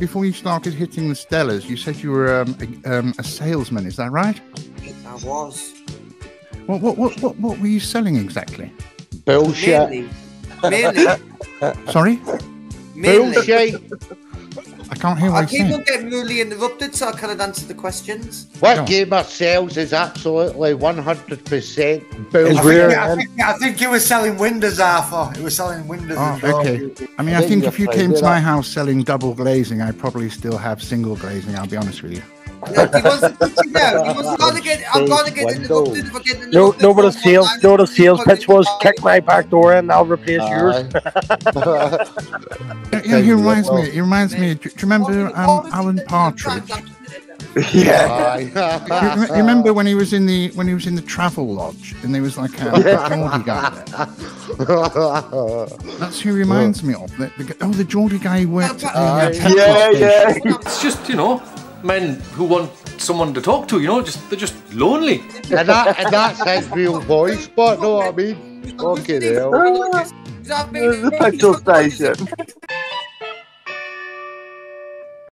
before you started hitting the Stellas, you said you were um, a, um, a salesman. Is that right? I was. What, what, what, what, what were you selling exactly? Bullshit. Mainly. Mainly. Sorry, mainly. Bullshit. I can't hear what you're people saying. get rudely interrupted, so I cannot answer the questions. What Go on. gamer sells is absolutely 100% It's bullshit. weird. I think, I think he was selling windows, Arthur. He was selling windows. Oh, as well. okay. I mean, I I think think if you came to fine, my house selling double glazing, I'd probably still have single glazing. I'll be honest with you. No, he wasn't pitching now. He wasn't going to get. I'm going to get Windows. interrupted if I get interrupted. No, no, but the from sales, no, the line. sales pitch was kick my back door in, I'll replace yours. Yeah, yeah, he reminds me. He reminds me. Do, do you remember um, Alan Partridge? Yeah. You, you remember when he was in the when he was in the travel lodge and there was like a, a Geordie guy there. That's who he reminds me of. The, the, oh, the Geordie guy who worked at the uh, Yeah, yeah. It's just, you know, men who want someone to talk to, you know, just they're just lonely. and, that, and that's his real voice, but know what I mean? Fucking hell. Stop being- The petrol station.